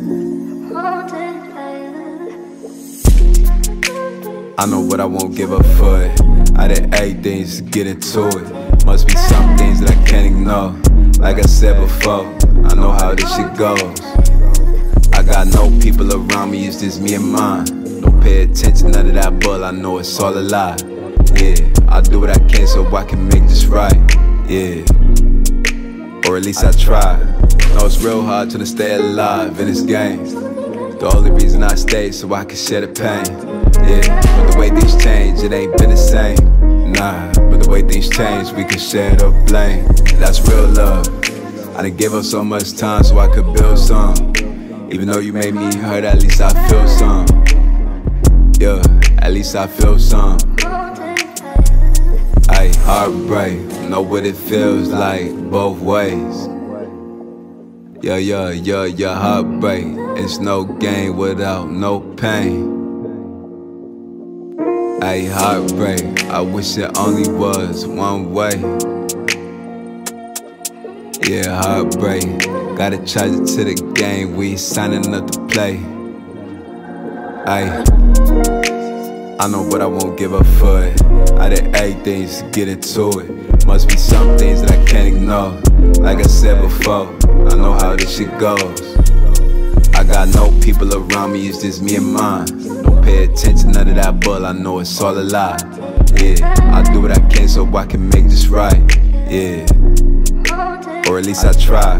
I know what I won't give a fuck. I did everything just to get into it. Must be some things that I can't ignore. Like I said before, I know how this shit goes. I got no people around me, it's just me and mine. Don't pay attention, none of that bull, I know it's all a lie. Yeah, I do what I can so I can make this right. Yeah, or at least I try. Know it's real hard trying to stay alive in this game. The only reason I stay so I can share the pain. Yeah, but the way things change, it ain't been the same. Nah, but the way things change, we can share the blame. That's real love. I done give up so much time so I could build some. Even though you made me hurt, at least I feel some. Yeah, at least I feel some. Ay, heartbreak, know what it feels like both ways. Yeah, yeah, yeah, yeah, heartbreak. It's no gain without no pain. Ay, heartbreak. I wish it only was one way. Yeah, heartbreak. Gotta charge it to the game. We signing up to play. Ay. I know but I won't give for it. I did everything to get into it. Must be some things that I can't ignore. Like I said before, I know how this shit goes. I got no people around me, it's just me and mine. Don't pay attention, none of that bull, I know it's all a lie. Yeah, I do what I can so I can make this right. Yeah, or at least I try.